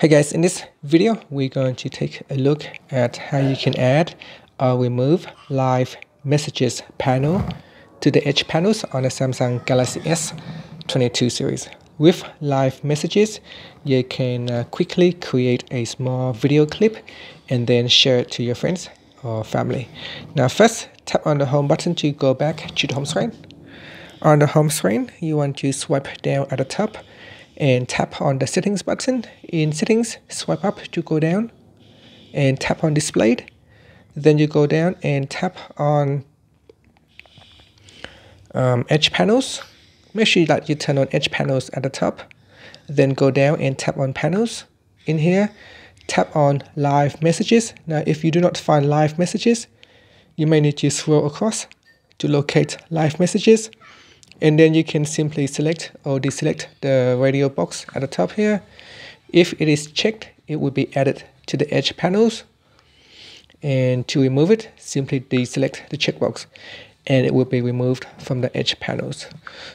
Hey guys, in this video, we're going to take a look at how you can add or remove live messages panel to the edge panels on the Samsung Galaxy S22 series. With live messages, you can uh, quickly create a small video clip and then share it to your friends or family. Now first, tap on the home button to go back to the home screen. On the home screen, you want to swipe down at the top and tap on the settings button. In settings, swipe up to go down and tap on displayed. Then you go down and tap on um, edge panels. Make sure that you turn on edge panels at the top. Then go down and tap on panels. In here, tap on live messages. Now, if you do not find live messages, you may need to scroll across to locate live messages and then you can simply select or deselect the radio box at the top here. If it is checked, it will be added to the edge panels. And to remove it, simply deselect the checkbox and it will be removed from the edge panels.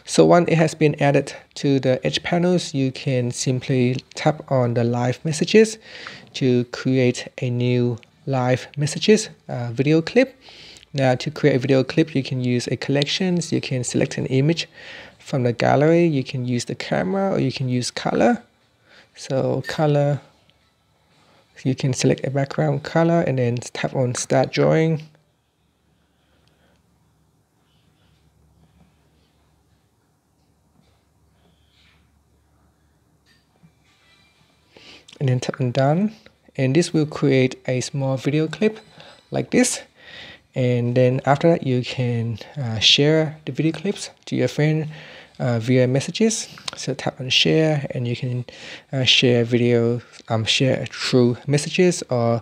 So once it has been added to the edge panels, you can simply tap on the live messages to create a new live messages uh, video clip now to create a video clip, you can use a collections, you can select an image from the gallery, you can use the camera or you can use color. So color, you can select a background color and then tap on start drawing. And then tap on done. And this will create a small video clip like this and then after that you can uh, share the video clips to your friend uh, via messages. So tap on share and you can uh, share video um, share through messages or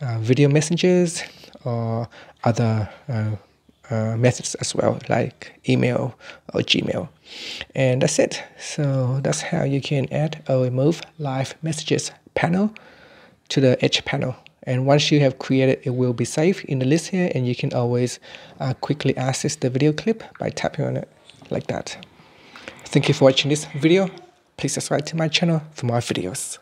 uh, video messages or other uh, uh, methods as well like email or gmail. And that's it. So that's how you can add or remove live messages panel to the edge panel and once you have created it will be saved in the list here and you can always uh, quickly access the video clip by tapping on it like that. Thank you for watching this video. Please subscribe to my channel for more videos